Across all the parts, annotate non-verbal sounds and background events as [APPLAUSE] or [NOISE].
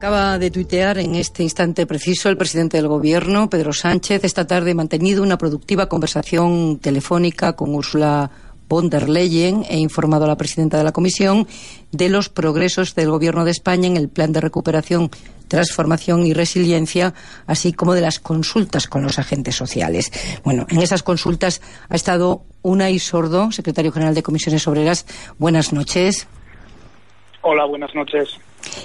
Acaba de tuitear en este instante preciso el presidente del Gobierno, Pedro Sánchez, esta tarde ha mantenido una productiva conversación telefónica con Ursula von der Leyen e informado a la presidenta de la Comisión de los progresos del Gobierno de España en el plan de recuperación, transformación y resiliencia, así como de las consultas con los agentes sociales. Bueno, en esas consultas ha estado Unai Sordo, secretario general de Comisiones Obreras. Buenas noches. Hola, buenas noches.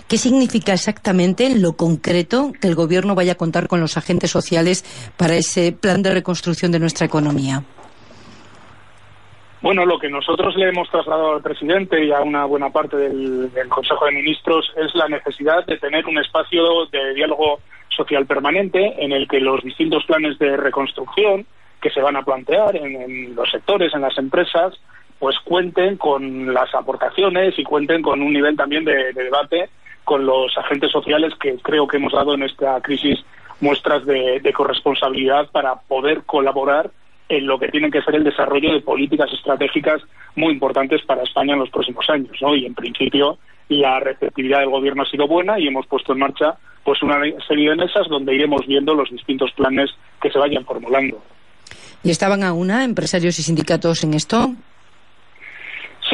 ¿Qué significa exactamente en lo concreto que el Gobierno vaya a contar con los agentes sociales para ese plan de reconstrucción de nuestra economía? Bueno, lo que nosotros le hemos trasladado al presidente y a una buena parte del, Consejo de Ministros es la necesidad de tener un espacio de diálogo social permanente en el que los distintos planes de reconstrucción que se van a plantear en los sectores, en las empresas, pues cuenten con las aportaciones y cuenten con un nivel también de, debate con los agentes sociales que creo que hemos dado en esta crisis muestras de, corresponsabilidad para poder colaborar en lo que tiene que ser el desarrollo de políticas estratégicas muy importantes para España en los próximos años, ¿no? Y en principio la receptividad del gobierno ha sido buena y hemos puesto en marcha pues una serie de mesas donde iremos viendo los distintos planes que se vayan formulando. ¿Y estaban a una empresarios y sindicatos en esto?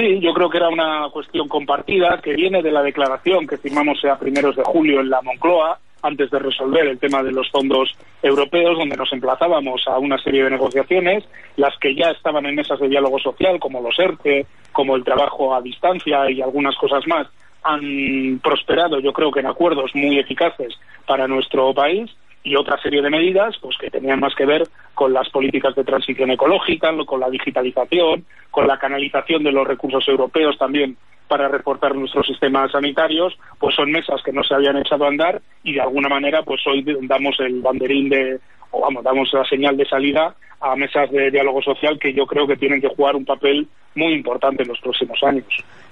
Sí, yo creo que era una cuestión compartida que viene de la declaración que firmamos a primeros de julio en la Moncloa, antes de resolver el tema de los fondos europeos, donde nos emplazábamos a una serie de negociaciones, las que ya estaban en mesas de diálogo social, como los ERTE, como el trabajo a distancia y algunas cosas más, han prosperado, yo creo que en acuerdos muy eficaces para nuestro país y otra serie de medidas pues que tenían más que ver con las políticas de transición ecológica, con la digitalización, con la canalización de los recursos europeos también para reforzar nuestros sistemas sanitarios, pues son mesas que no se habían echado a andar y de alguna manera pues hoy damos el banderín de o vamos, damos la señal de salida a mesas de diálogo social que yo creo que tienen que jugar un papel muy importante en los próximos años.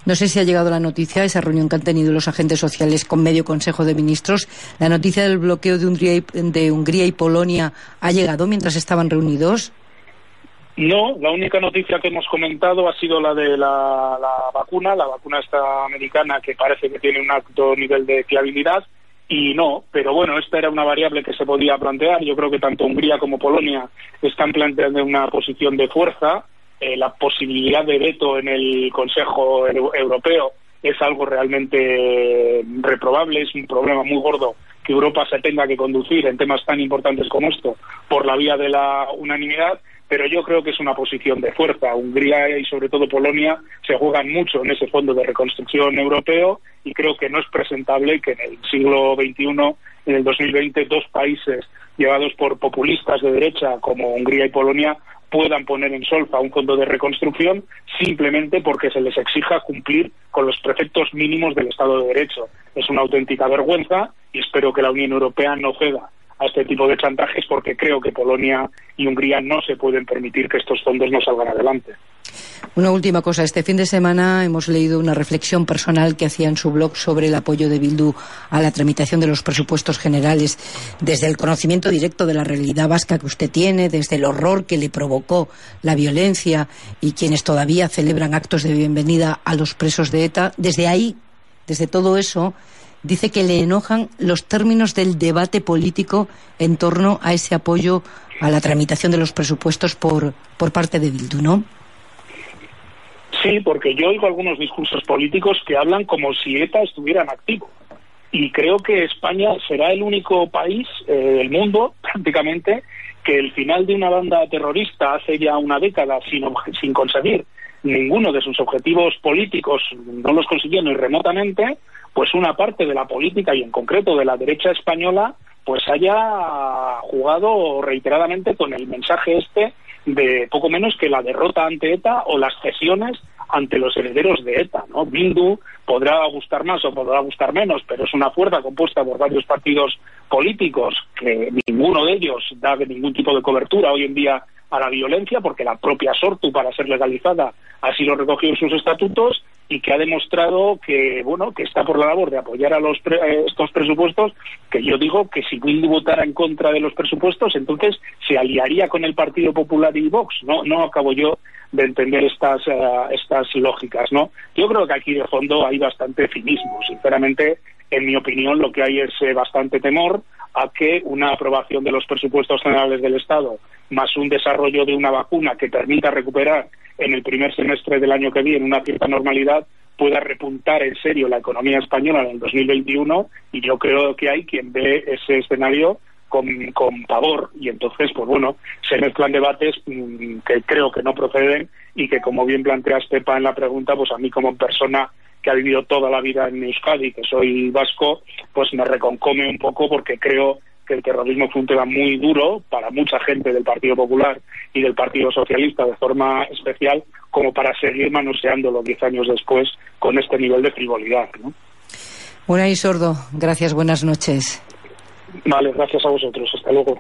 No sé si ha llegado la noticia, esa reunión que han tenido los agentes sociales con medio Consejo de Ministros. La noticia del bloqueo de Hungría y, de Hungría y Polonia ha llegado mientras estaban reunidos. No, la única noticia que hemos comentado ha sido la de la, la vacuna, la vacuna esta americana que parece que tiene un alto nivel de fiabilidad y no, pero bueno, esta era una variable que se podía plantear. Yo creo que tanto Hungría como Polonia están planteando una posición de fuerza. Eh, la posibilidad de veto en el Consejo Europeo es algo realmente reprobable, es un problema muy gordo que Europa se tenga que conducir en temas tan importantes como esto por la vía de la unanimidad pero yo creo que es una posición de fuerza. Hungría y sobre todo Polonia se juegan mucho en ese fondo de reconstrucción europeo y creo que no es presentable que en el siglo XXI, en el 2020, dos países llevados por populistas de derecha como Hungría y Polonia puedan poner en solfa un fondo de reconstrucción simplemente porque se les exija cumplir con los preceptos mínimos del Estado de Derecho. Es una auténtica vergüenza y espero que la Unión Europea no ceda a este tipo de chantajes porque creo que Polonia y Hungría no se pueden permitir que estos fondos no salgan adelante. Una última cosa. Este fin de semana hemos leído una reflexión personal que hacía en su blog sobre el apoyo de Bildu a la tramitación de los presupuestos generales, desde el conocimiento directo de la realidad vasca que usted tiene, desde el horror que le provocó la violencia y quienes todavía celebran actos de bienvenida a los presos de ETA. Desde ahí, desde todo eso, dice que le enojan los términos del debate político en torno a ese apoyo a la tramitación de los presupuestos por, por parte de Bildu, ¿no? Sí, porque yo oigo algunos discursos políticos que hablan como si ETA estuviera en activo. Y creo que España será el único país eh, del mundo, [LAUGHS] prácticamente, que el final de una banda terrorista hace ya una década sin, sin conseguir ninguno de sus objetivos políticos, no los consiguió ni remotamente, pues una parte de la política y en concreto de la derecha española pues haya jugado reiteradamente con el mensaje este de poco menos que la derrota ante ETA o las cesiones ante los herederos de ETA, ¿no? Bindu podrá gustar más o podrá gustar menos, pero es una fuerza compuesta por varios partidos políticos que ninguno de ellos da ningún tipo de cobertura hoy en día a la violencia, porque la propia Sortu, para ser legalizada, así lo recogió en sus estatutos y que ha demostrado que bueno que está por la labor de apoyar a los eh, estos presupuestos que yo digo que si Bildu votara en contra de los presupuestos entonces se aliaría con el Partido Popular y Vox no no acabo yo de entender estas eh, estas lógicas no yo creo que aquí de fondo hay bastante cinismo sinceramente en mi opinión, lo que hay es eh, bastante temor a que una aprobación de los presupuestos generales del Estado más un desarrollo de una vacuna que permita recuperar en el primer semestre del año que viene una cierta normalidad pueda repuntar en serio la economía española en el 2021 y yo creo que hay quien ve ese escenario con, con pavor y entonces, pues bueno, se mezclan debates mm, que creo que no proceden y que, como bien planteas, Pepa, en la pregunta, pues a mí como persona que ha vivido toda la vida en Euskadi, que soy vasco, pues me reconcome un poco porque creo que el terrorismo fue un tema muy duro para mucha gente del Partido Popular y del Partido Socialista de forma especial, como para seguir manoseándolo diez años después con este nivel de frivolidad. ¿no? Bueno, y sordo, gracias, buenas noches. Vale, gracias a vosotros. Hasta luego.